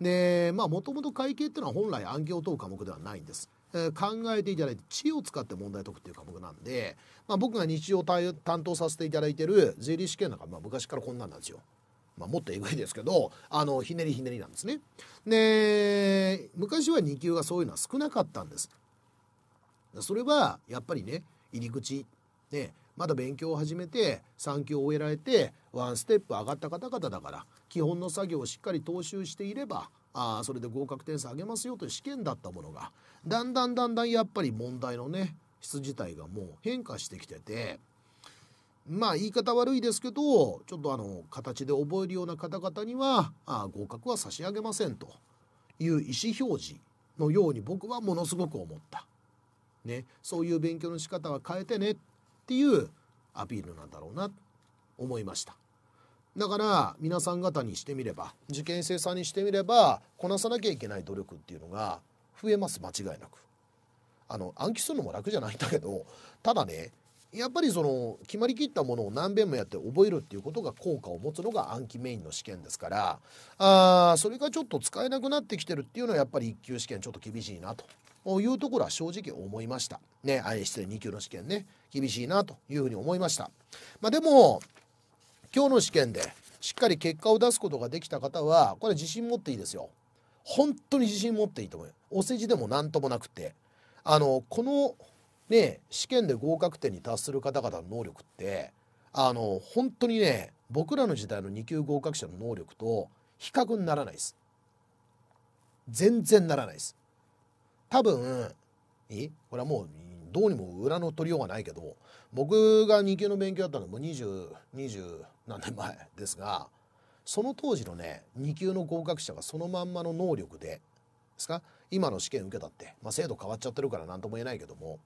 でまあもともと会計っていうのは本来暗記を問う科目ではないんです。え、考えていただいて知を使って問題解くっていう科目なんで、まあ、僕が日常担当させていただいてる税理試験なんか、まあ、昔からこんなんなんですよ。まあ、もっとえぐいですけどあのひねりひねりなんですね。で昔は2級がそういうのは少なかったんです。それはやっぱりね入り口ねまだ勉強を始めて3級を終えられてワンステップ上がった方々だから基本の作業をしっかり踏襲していればあそれで合格点数上げますよという試験だったものがだんだんだんだんやっぱり問題のね質自体がもう変化してきててまあ言い方悪いですけどちょっとあの形で覚えるような方々にはあ合格は差し上げませんという意思表示のように僕はものすごく思った。ね、そういう勉強の仕方は変えてねっていうアピールなんだろうな思いましただから皆さん方にしてみれば受験生さんにしてみればこなさなきゃいけない努力っていうのが増えます間違いなくあの暗記するのも楽じゃないんだけどただねやっぱりその決まりきったものを何遍もやって覚えるっていうことが効果を持つのが暗記メインの試験ですからあそれがちょっと使えなくなってきてるっていうのはやっぱり1級試験ちょっと厳しいなというところは正直思いました。ね、あ失礼2級の試験ね厳しいなというふうに思いました。まあ、でも今日の試験でしっかり結果を出すことができた方はこれ自信持っていいですよ。本当に自信持っていいと思う。お世辞でも何ともなくてあのこのね試験で合格点に達する方々の能力ってあの本当にね僕らの時代の2級合格者の能力と比較にならないです全然ならないです多分いいこれはもうどうにも裏の取りようがないけど僕が2級の勉強だったのも2020何年前ですがその当時のね2級の合格者がそのまんまの能力でですか？今の試験受けたって、まあ、制度変わっちゃってるから何とも言えないけども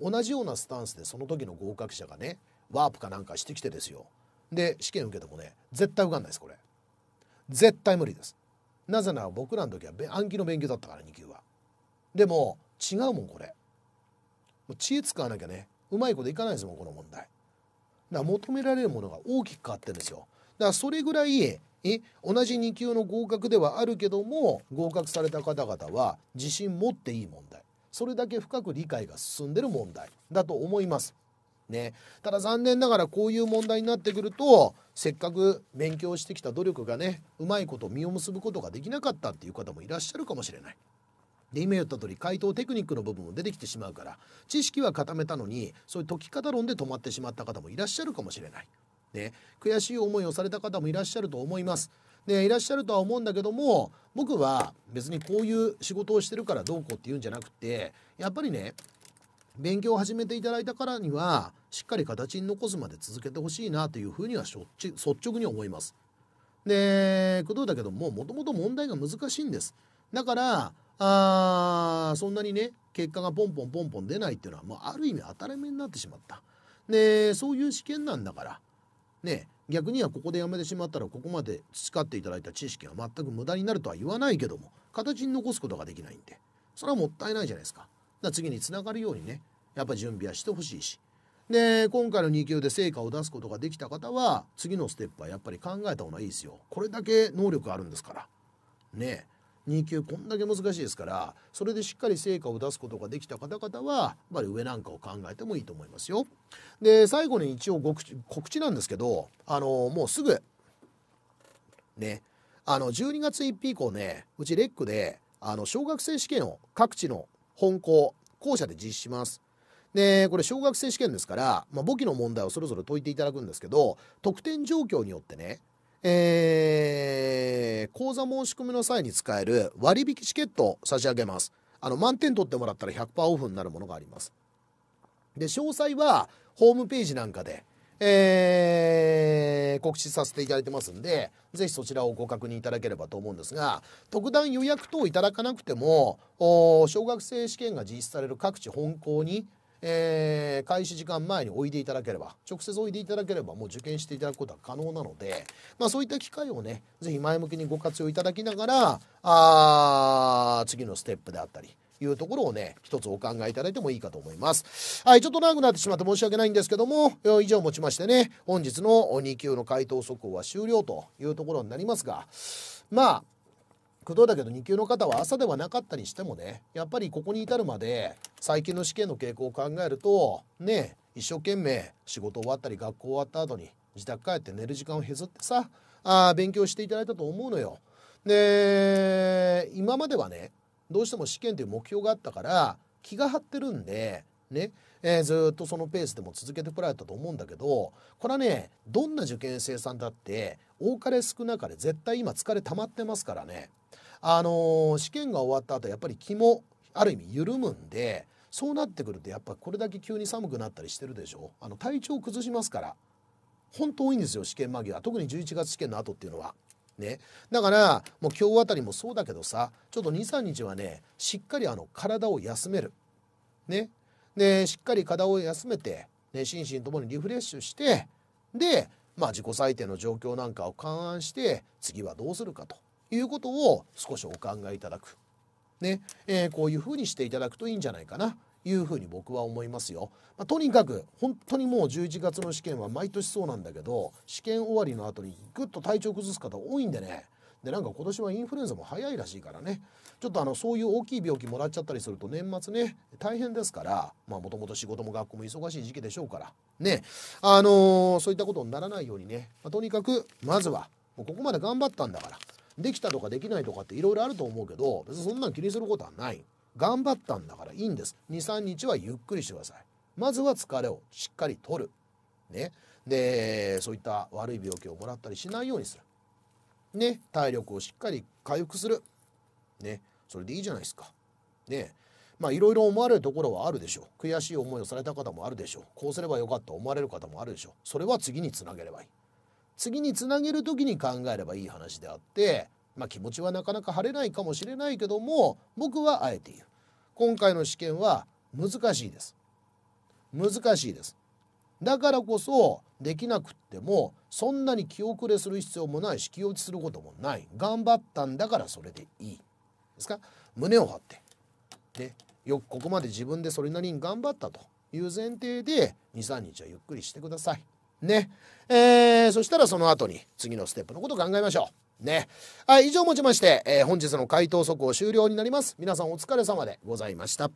同じようなスタンスでその時の合格者がねワープかなんかしてきてですよ。で試験受けてもね絶対受かんないですこれ。絶対無理です。なぜなら僕らの時は暗記の勉強だったから2級は。でも違うもんこれ。もう知恵使わなきゃねうまいこといかないですもんこの問題。だから求められるものが大きく変わってるんですよだからそれぐらいえ同じ2級の合格ではあるけども合格された方々は自信持っていい問題それだけ深く理解が進んでる問題だと思います。ね、ただ残念ながらこういう問題になってくるとせっかく勉強してきた努力がねうまいこと実を結ぶことができなかったっていう方もいらっしゃるかもしれない。で今言った通り回答テクニックの部分も出てきてしまうから知識は固めたのにそういう解き方論で止まってしまった方もいらっしゃるかもしれない。ね、悔しい思いをされた方もいらっしゃると思います。でいらっしゃるとは思うんだけども僕は別にこういう仕事をしてるからどうこうっていうんじゃなくてやっぱりね勉強を始めていただいたからにはしっかり形に残すまで続けてほしいなというふうにはしょっち率直に思います。で工藤だけどももともと問題が難しいんです。だからあそんなにね結果がポンポンポンポン出ないっていうのはもうある意味当たり前になってしまった。でそういう試験なんだからね逆にはここでやめてしまったらここまで培っていただいた知識は全く無駄になるとは言わないけども形に残すことができないんでそれはもったいないじゃないですか。だから次につながるようにねやっぱ準備はしてほしいしで今回の2級で成果を出すことができた方は次のステップはやっぱり考えた方がいいですよ。これだけ能力あるんですからね2級こんだけ難しいですからそれでしっかり成果を出すことができた方々はやっぱり上なんかを考えてもいいと思いますよ。で最後に一応告知告知なんですけどあのもうすぐねあの12月1日以降ねうちレックであの小学生試験を各地の本校校舎で実施します。でこれ小学生試験ですから、まあ、簿記の問題をそれぞれ解いていただくんですけど得点状況によってねえー、講座申し込みの際に使える割引チケットを差し上げます。あの満点取ってもらったら100%オフになるものがあります。で詳細はホームページなんかで、えー、告知させていただいてますんで是非そちらをご確認いただければと思うんですが特段予約等いただかなくても小学生試験が実施される各地本校にえー、開始時間前においでいただければ直接おいでいただければもう受験していただくことは可能なので、まあ、そういった機会をね是非前向きにご活用いただきながらあ次のステップであったりいうところをね一つお考えいただいてもいいかと思います。はいちょっと長くなってしまって申し訳ないんですけども以上をもちましてね本日の2級の回答速報は終了というところになりますがまあ工藤だけど2級の方は朝ではなかったりしてもねやっぱりここに至るまで最近の試験の傾向を考えるとね一生懸命仕事終わったり学校終わった後に自宅帰って寝る時間を削ってさあ勉強していただいたと思うのよ。で今まではねどうしても試験という目標があったから気が張ってるんでねえー、ずっとそのペースでも続けてこられたと思うんだけどこれはねどんな受験生さんだって多かれ少なかれ絶対今疲れ溜まってますからねあの、試験が終わった後やっぱり気もある意味緩むんでそうなってくるとやっぱこれだけ急に寒くなったりしてるでしょ？あの体調崩しますから本当多いんですよ試験間際。特に11月試験の後っていうのは。ね、だからもう今日あたりもそうだけどさちょっと23日はねしっかりあの体を休める。ね、でしっかり体を休めて、ね、心身ともにリフレッシュしてで、まあ、自己採点の状況なんかを勘案して次はどうするかと。いうことを少しお考えいただく。ね。えー、こういうふうにしていただくといいんじゃないかないうふうに僕は思いますよ。まあ、とにかく本当にもう11月の試験は毎年そうなんだけど試験終わりの後にぐっと体調崩す方多いんでね。でなんか今年はインフルエンザも早いらしいからね。ちょっとあのそういう大きい病気もらっちゃったりすると年末ね大変ですからまあもともと仕事も学校も忙しい時期でしょうから。ね。あのー、そういったことにならないようにね、まあ、とにかくまずはもうここまで頑張ったんだから。できたとかできないとかっていろいろあると思うけど別にそんなん気にすることはない。頑張ったんだからいいんです。23日はゆっくりしてください。まずは疲れをしっかりとる。ね。でそういった悪い病気をもらったりしないようにする。ね。体力をしっかり回復する。ね。それでいいじゃないですか。ね。まあいろいろ思われるところはあるでしょう。悔しい思いをされた方もあるでしょう。こうすればよかった思われる方もあるでしょう。それは次につなげればいい。次につなげる時に考えればいい話であってまあ気持ちはなかなか晴れないかもしれないけども僕はあえて言う。今回の試験は難しいです。難しいです。だからこそできなくってもそんなに気遅れする必要もないし気落ちすることもない。頑張ったんだからそれでいい。ですか？胸を張って。でよくここまで自分でそれなりに頑張ったという前提で23日はゆっくりしてください。ね。えー、そしたらその後に次のステップのことを考えましょう。ね。はい以上をもちまして、えー、本日の回答速報終了になります。皆さんお疲れ様でございました。